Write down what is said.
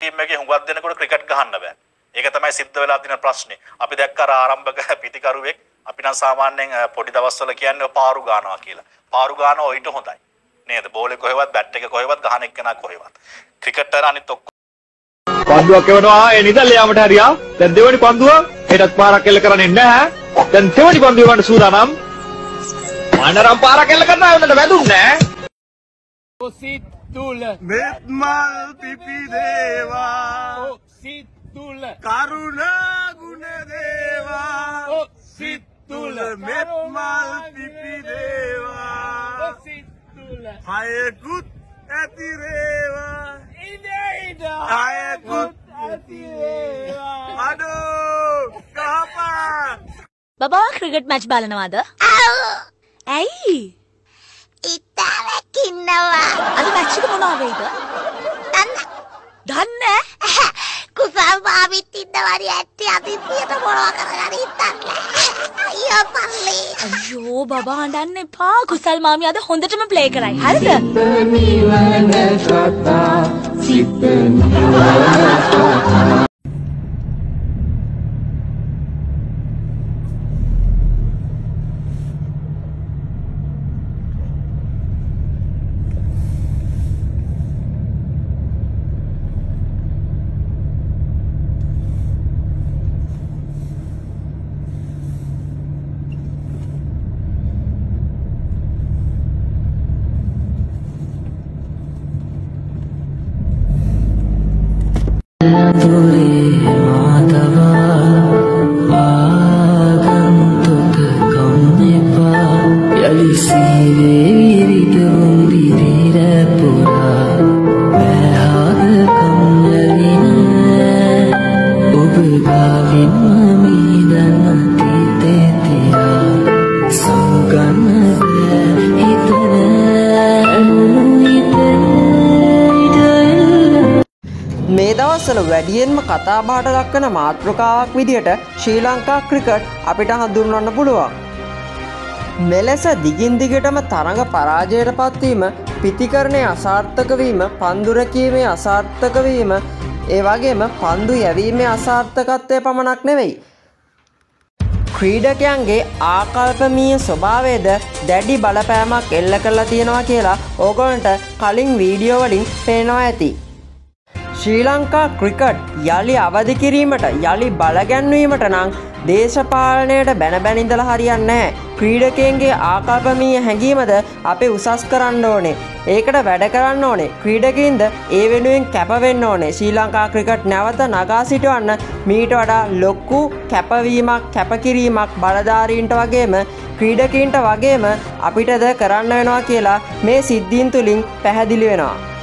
Team එකේ හුඟක් දෙනකොට ක්‍රිකට් ගහන්න බෑ. ඒක තමයි සිද්ධ වෙලා තියෙන ප්‍රශ්නේ. අපි දැක්ක අර ආරම්භක පිටිකරුවෙක් අපි නම් සාමාන්‍යයෙන් අ, පොඩි දවස්වල කියන්නේ පාරු ගානවා කියලා. පාරු ගානවා ඊට හොඳයි. නේද? බෝලේ කොහෙවත් බැට් එක කොහෙවත් ගහන එක්කෙනා කොහෙවත්. ක්‍රිකට් අර අනිත් ඔක්කොම පන්දුවක් එවනවා ඒ නිදල් යාමට හරියා දැන් දෙවනි පන්දුව හෙටත් පාරක් එල්ල කරන්නේ නැහැ දැන් දෙවනි පන්දුව වන්න සූදානම් මනරම් පාරක් එල්ල කරනවා උන්ට වැදුන්නේ නැහැ සිත්තුල. මෙත්මල් පිපි දේවා සිත්තුල කරුණ ගුණ දේවා. සිත්තුල මෙත්මල් පිපි දේවා සිත්තුල හයකුත් ඇතිරේවා. ඉඩ ඉඩ. හයකුත් අඩෝ කහපා බබා ක්‍රිකට් මැච් බලනවාද? ඇයි? ඉතාලකින්නවා අද මැච් එක මොනවා වෙයිද? දන්න දන්නේ? කුසල් මාවිත් ඉන්නවනි ඇත්ති අදිසියට මොනවා කරගන්න හිතන්න අයියෝ පල්ලි අයියෝ බබා අඬන්න එපා. කුසල් මාමි අද හොඳටම ප්ලේ කරයි. හරිද? මේ දවස්වල වැඩියෙන්ම කතාබාට දක්වන මාතෘකාවක් විදිහට ශ්‍රී ලංකා ක්‍රිකට් අපිට හඳුන්වන්න පුළුවන්. මෙලෙස දිගින් දිගටම තරඟ පරාජයට පත්වීම පිතිකරණය අසාර්ථකවීම පන්දුරකීමේ අසාර්ථකවීම ඒ වගේම පන්දු යැවීමේ අසාර්ථකත්වය පමණක් නෙවෙයි. ක්‍රීඩකයන්ගේ ආකල්පමීය ස්වභාවයද දැඩි බලපෑමක් එල්ල කරලා තියෙනවා කියලා ඕගොලන්ට කලින් වීඩියෝ වලින් පේනවා ඇති. ශ්‍රී ලංකා ක්‍රිකට් යළි අවධි කිරීමට යළි බලගැන්වීමට නං දේශපාලනයට බැනබැනිඳල හරියන්න නෑ ක්‍රීඩකයන්ගේ ආකල්පමීය හැඟීමද අපේ උසස් කරන්න ඕනේ. ඒකට වැඩ කරන්න ඕනේ. ක්‍රීඩකින්ද ඒ වෙනුවෙන් කැපවෙන්න ඕනේ. ශ්‍රී ලංකා ක්‍රිකට් නැවත නගා සිටවන්න මීට වඩා ලොක්කු කැපවීමක් කැපකිරීමක් බලධාරීන්ට වගේම ක්‍රීඩකීන්ට වගේම අපිටද කරන්න වෙනවා කියලා මේ සිද්ධීන් තුළින් පැහැදිලි වෙනවා.